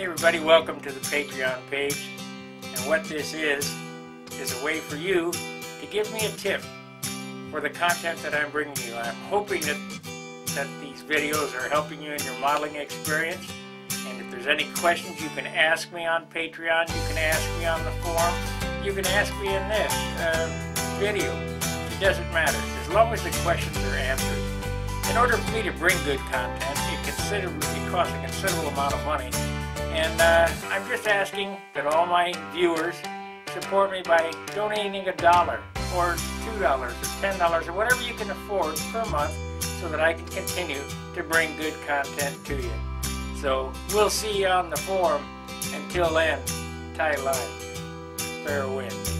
Hey everybody, welcome to the Patreon page. And what this is, is a way for you to give me a tip for the content that I'm bringing you. I'm hoping that, that these videos are helping you in your modeling experience. And if there's any questions, you can ask me on Patreon, you can ask me on the forum, you can ask me in this uh, video. It doesn't matter, as long as the questions are answered. In order for me to bring good content, it, considerably, it costs a considerable amount of money. And uh, I'm just asking that all my viewers support me by donating a dollar or two dollars or ten dollars or whatever you can afford per month so that I can continue to bring good content to you. So we'll see you on the forum. Until then, tie line. Fair wind.